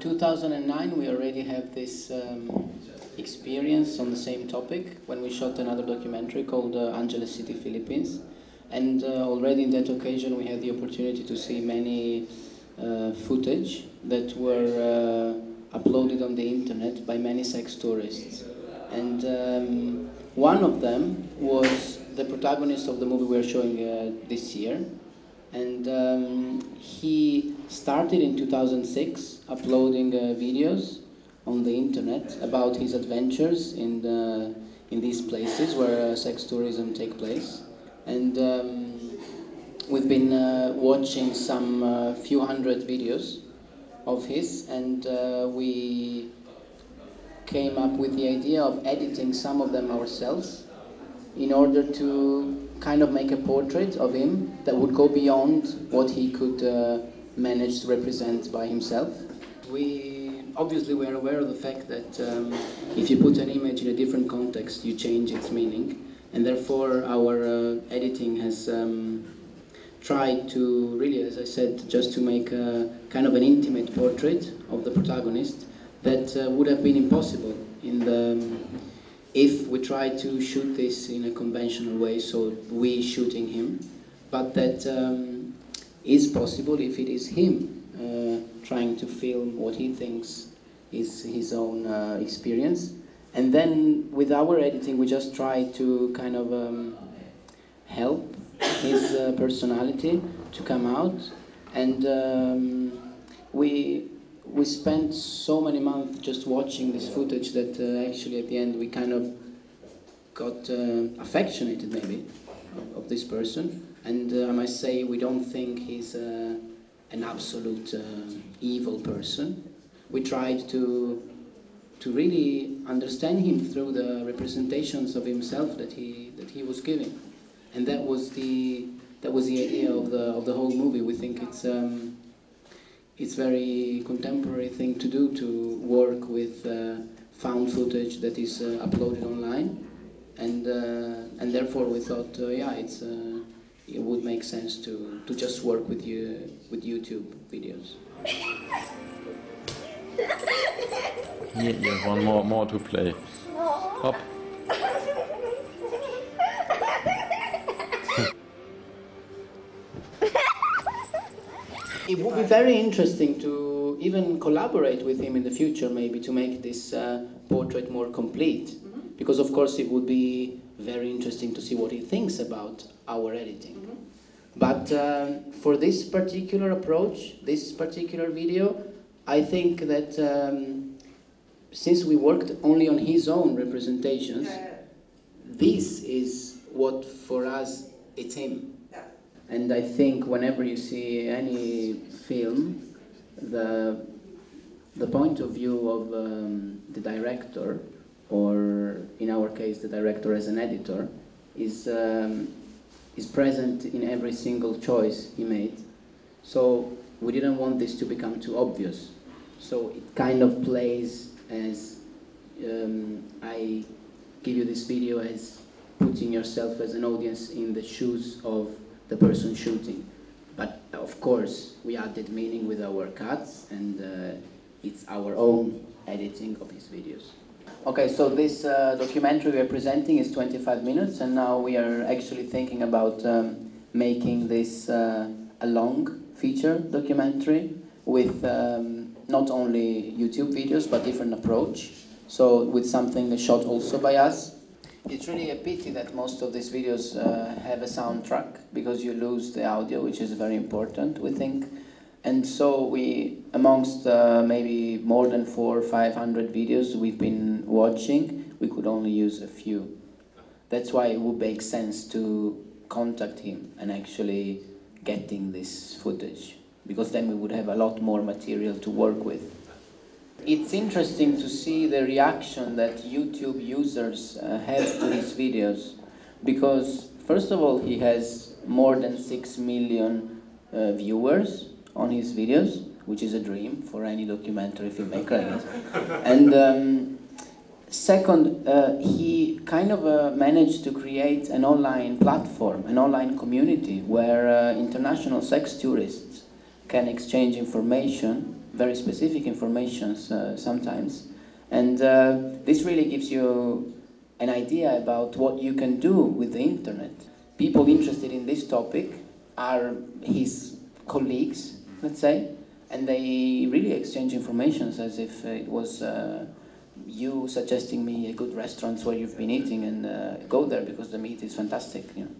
2009 we already have this um, experience on the same topic when we shot another documentary called uh, Angeles City, Philippines. And uh, already in that occasion we had the opportunity to see many uh, footage that were uh, uploaded on the internet by many sex tourists. And um, one of them was the protagonist of the movie we're showing uh, this year. And um, he started in 2006 uploading uh, videos on the internet about his adventures in, the, in these places where uh, sex tourism take place. And um, we've been uh, watching some uh, few hundred videos of his and uh, we came up with the idea of editing some of them ourselves in order to kind of make a portrait of him that would go beyond what he could uh, manage to represent by himself. We obviously we are aware of the fact that um, if you put an image in a different context, you change its meaning, and therefore our uh, editing has um, tried to really, as I said, just to make a kind of an intimate portrait of the protagonist that uh, would have been impossible in the if we try to shoot this in a conventional way, so we shooting him, but that um, is possible if it is him uh, trying to film what he thinks is his own uh, experience. And then with our editing, we just try to kind of um, help his uh, personality to come out. And um, we we spent so many months just watching this footage that uh, actually at the end we kind of got uh, affectionated maybe of, of, this person and uh, I must say we don't think he's uh, an absolute uh, evil person. We tried to to really understand him through the representations of himself that he that he was giving. And that was the that was the idea of the of the whole movie. We think it's um, it's very contemporary thing to do to work with uh, found footage that is uh, uploaded online, and uh, and therefore we thought, uh, yeah, it's uh, it would make sense to to just work with you with YouTube videos. Yeah, yeah, one more more to play. Hop. it would be very interesting to even collaborate with him in the future, maybe to make this uh, portrait more complete. Mm -hmm. Because, of course, it would be very interesting to see what he thinks about our editing. Mm -hmm. But uh, for this particular approach, this particular video, I think that um, since we worked only on his own representations, yeah, yeah. this is what for us it's him. And I think whenever you see any film, the, the point of view of um, the director, or in our case, the director as an editor, is, um, is present in every single choice he made. So we didn't want this to become too obvious. So it kind of plays as um, I give you this video as putting yourself as an audience in the shoes of the person shooting. But of course, we added meaning with our cuts, and uh, it's our own editing of his videos. Okay, so this uh, documentary we're presenting is 25 minutes, and now we are actually thinking about um, making this uh, a long feature documentary with um, not only YouTube videos, but different approach. So with something shot also by us, it's really a pity that most of these videos uh, have a soundtrack because you lose the audio, which is very important, we think. And so we, amongst uh, maybe more than four or five hundred videos we've been watching, we could only use a few. That's why it would make sense to contact him and actually getting this footage, because then we would have a lot more material to work with. It's interesting to see the reaction that YouTube users uh, have to his videos because first of all he has more than 6 million uh, viewers on his videos which is a dream for any documentary filmmaker I guess. And um, second, uh, he kind of uh, managed to create an online platform, an online community where uh, international sex tourists can exchange information very specific information uh, sometimes. And uh, this really gives you an idea about what you can do with the internet. People interested in this topic are his colleagues, let's say, and they really exchange information as if it was uh, you suggesting me a good restaurant where you've been eating and uh, go there because the meat is fantastic. You know.